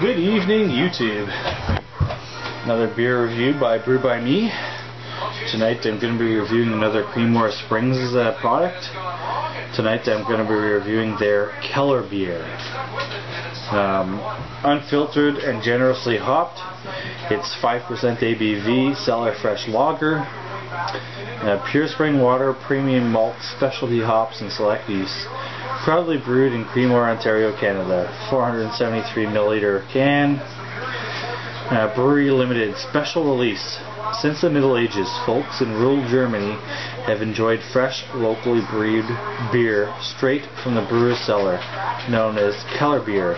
Good evening, YouTube. Another beer review by Brew by Me. Tonight I'm going to be reviewing another Creemore Springs uh, product. Tonight I'm going to be reviewing their Keller beer. Um, unfiltered and generously hopped. It's 5% ABV, cellar fresh lager. Uh, pure spring water, premium malt, specialty hops, and select yeast. Proudly brewed in Creemore, Ontario, Canada. 473 milliliter can. Uh, brewery Limited special release. Since the Middle Ages, folks in rural Germany have enjoyed fresh, locally brewed beer straight from the brewer's cellar, known as Keller beer.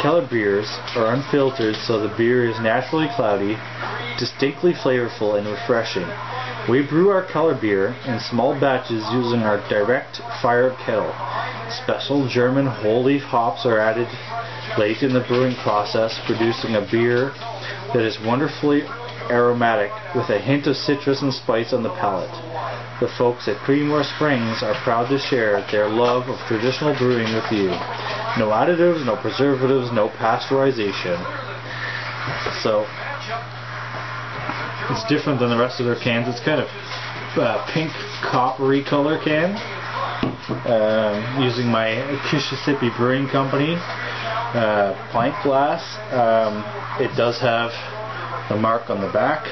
Keller beers are unfiltered, so the beer is naturally cloudy, distinctly flavorful, and refreshing. We brew our Keller beer in small batches using our direct fired kettle. Special German whole leaf hops are added late in the brewing process, producing a beer that is wonderfully aromatic with a hint of citrus and spice on the palate. The folks at Creemore Springs are proud to share their love of traditional brewing with you. No additives, no preservatives, no pasteurization. So, it's different than the rest of their cans. It's kind of uh, pink coppery color can. Um, using my Kishisipi Brewing Company uh, pint glass. Um, it does have the mark on the back.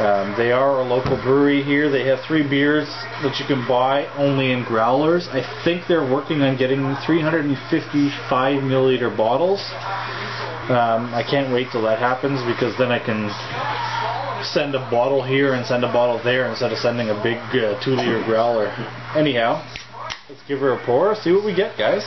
Um, they are a local brewery here. They have three beers that you can buy only in growlers. I think they're working on getting 355 milliliter bottles. Um, I can't wait till that happens because then I can send a bottle here and send a bottle there instead of sending a big uh, two liter growler. Anyhow, let's give her a pour, see what we get, guys.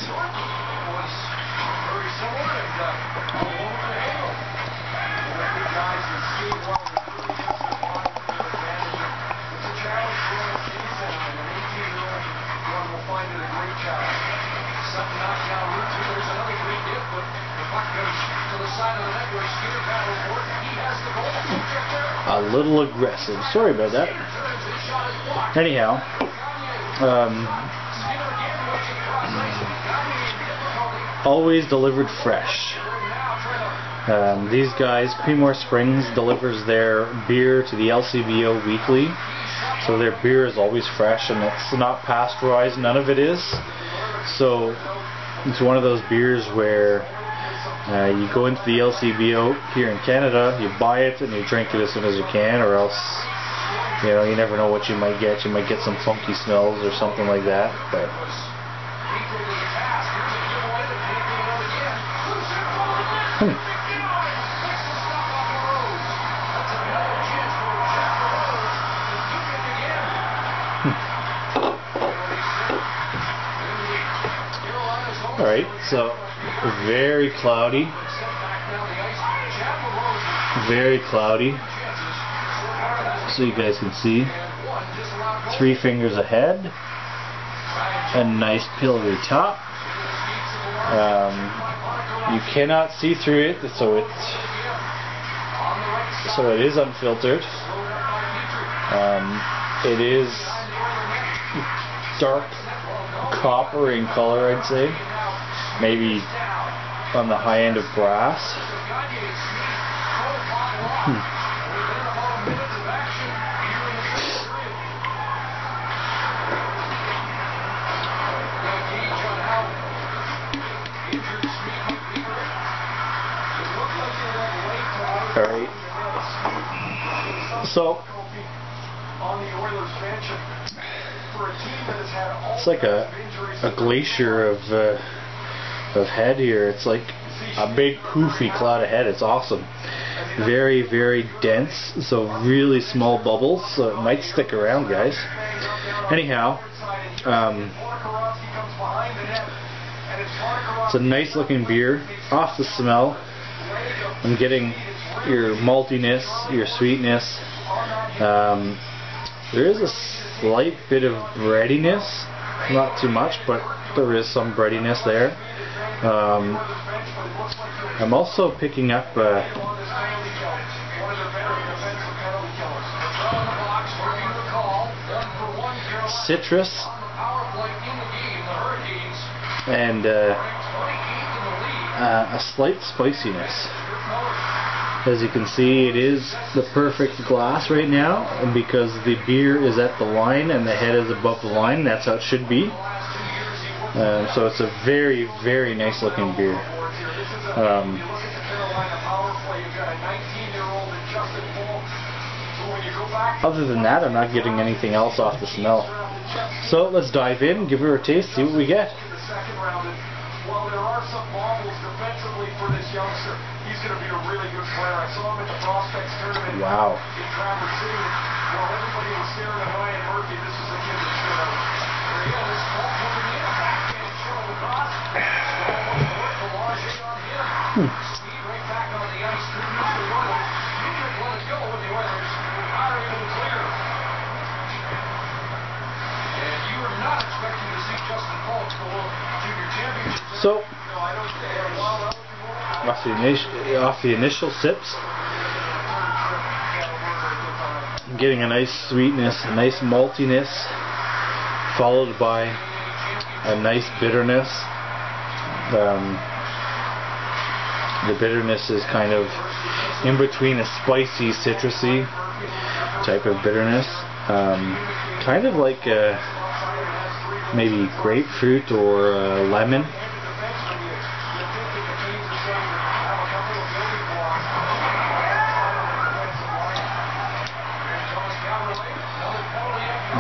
Little aggressive. Sorry about that. Anyhow, um, always delivered fresh. Um, these guys, Creemore Springs, delivers their beer to the LCBO weekly. So their beer is always fresh and it's not pasteurized, none of it is. So it's one of those beers where uh, you go into the LCBO here in Canada, you buy it and you drink it as soon as you can, or else, you know, you never know what you might get. You might get some funky smells or something like that. But hmm. Alright, so very cloudy. Very cloudy. So you guys can see. Three fingers ahead. A nice pillowy top. Um, you cannot see through it, so it so it is unfiltered. Um, it is dark copper in color, I'd say maybe on the high end of brass. Hmm. So it's like a a glacier of uh, of head here. It's like a big poofy cloud of head. It's awesome. Very, very dense, so really small bubbles, so it might stick around, guys. Anyhow, um, it's a nice looking beer. Off the smell, I'm getting your maltiness, your sweetness. Um, there is a slight bit of breadiness, not too much, but there is some breadiness there. Um, I'm also picking up uh, citrus and uh, uh, a slight spiciness. As you can see, it is the perfect glass right now, and because the beer is at the line and the head is above the line, that's how it should be. Um, so it's a very, very nice looking beer. Um, other than that, I'm not getting anything else off the smell. So let's dive in, give her a taste, see what we get. There are some marbles defensively for this youngster, he's going to be a really good player. I saw him at the Prospects tournament wow. in Traverse City. While everybody was staring at Ryan Murphy, this a kid that. There he is, coming in. So, off the, initial, off the initial sips, I'm getting a nice sweetness, a nice maltiness, followed by a nice bitterness. Um, the bitterness is kind of in between a spicy, citrusy type of bitterness. Um, kind of like a, maybe grapefruit or lemon.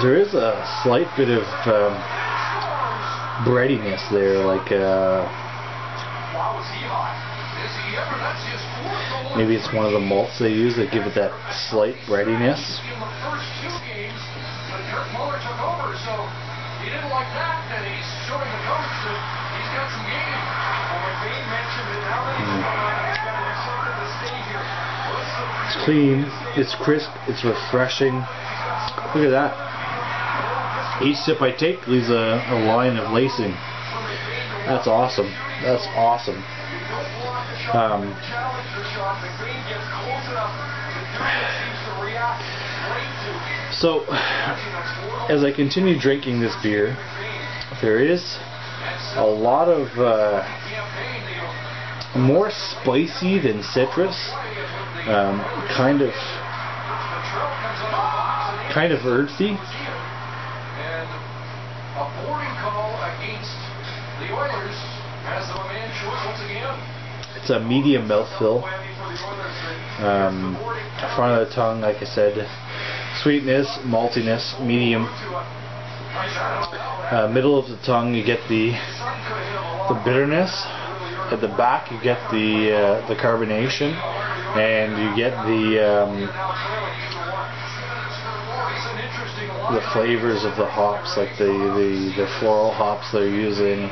There is a slight bit of um, breadiness there, like uh, maybe it's one of the malts they use that give it that slight breadiness. It's clean, it's crisp, it's refreshing. Look at that. Each sip I take leaves a, a line of lacing. That's awesome. That's awesome. Um, so, as I continue drinking this beer, there is a lot of uh, more spicy than citrus, um, kind of kind of earthy. It's a medium mouthfeel. Um, front of the tongue, like I said, sweetness, maltiness, medium. Uh, middle of the tongue, you get the the bitterness. At the back, you get the uh, the carbonation, and you get the um, the flavors of the hops, like the the, the floral hops they're using.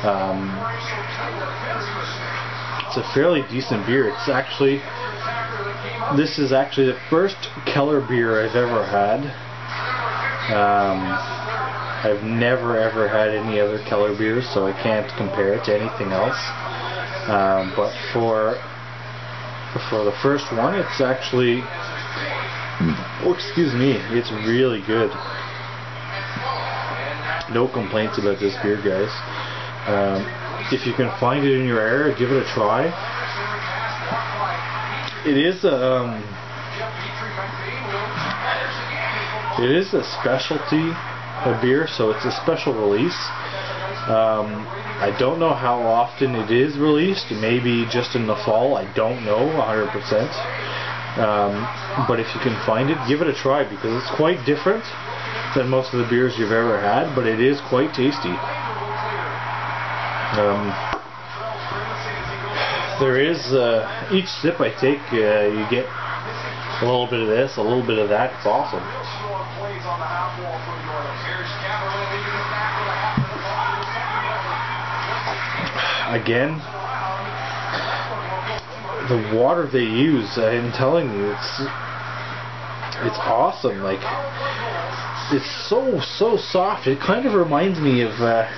Um, it's a fairly decent beer. It's actually this is actually the first Keller beer I've ever had. Um, I've never ever had any other Keller beers, so I can't compare it to anything else. Um, but for for the first one, it's actually oh excuse me, it's really good. No complaints about this beer, guys. Um, if you can find it in your area, give it a try. It is a um, it is a specialty a beer, so it's a special release. Um, I don't know how often it is released. Maybe just in the fall. I don't know 100%. Um, but if you can find it, give it a try because it's quite different than most of the beers you've ever had, but it is quite tasty. Um, there is uh, each sip I take, uh, you get a little bit of this, a little bit of that. It's awesome. Again, the water they use, I'm telling you, it's it's awesome. Like it's so so soft. It kind of reminds me of. Uh,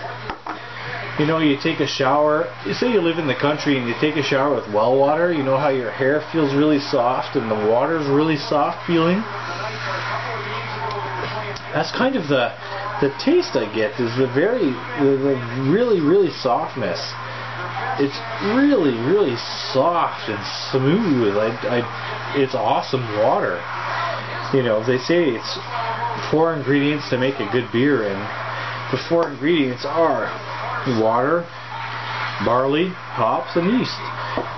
you know, you take a shower, you say you live in the country and you take a shower with well water, you know how your hair feels really soft and the water's really soft feeling? That's kind of the the taste I get is the very the, the really really softness. it's really, really soft and smooth. I, I, it's awesome water. You know, they say it's four ingredients to make a good beer, and the four ingredients are water, barley, hops, and yeast.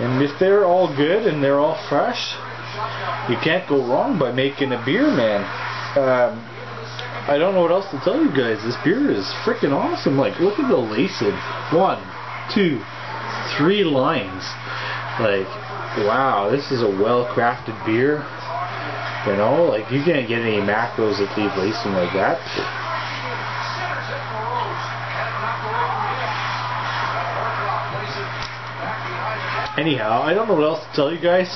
And if they're all good and they're all fresh, you can't go wrong by making a beer, man. Um, I don't know what else to tell you guys. This beer is freaking awesome. Like, look at the lacing. One, two, three lines. Like, wow, this is a well-crafted beer. You know, like you can't get any macros that leave lacing like that. Anyhow, I don't know what else to tell you guys.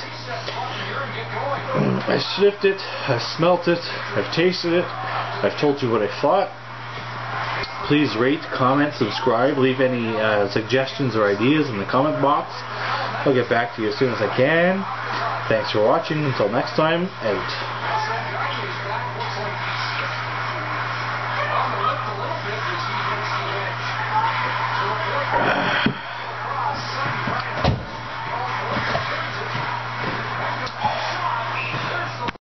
I sniffed it, I've smelt it, I've tasted it, I've told you what I thought. Please rate, comment, subscribe, leave any uh, suggestions or ideas in the comment box. I'll get back to you as soon as I can. Thanks for watching. Until next time, out.